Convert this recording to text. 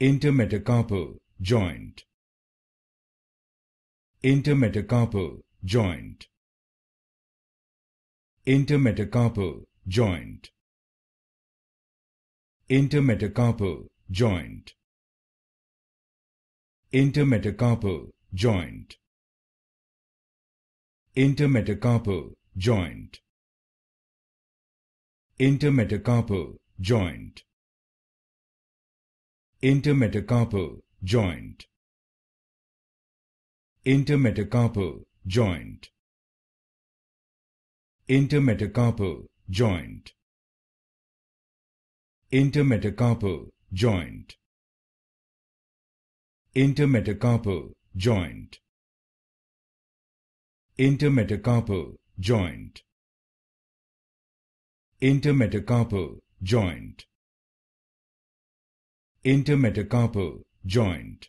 intermetacarpal joint. Intermetacarpal joint. Intermetacarpal joint. Intermetacarpal joint. Intermetacarpal joint. Intermetacarpal joint. Intermetacarpal joint intermetacarpal joint. Intermetacarpal joint. Intermetacarpal joint. Intermetacarpal joint. Intermetacarpal joint. Intermetacarpal joint. Intermetacarpal joint intermetacarpal joint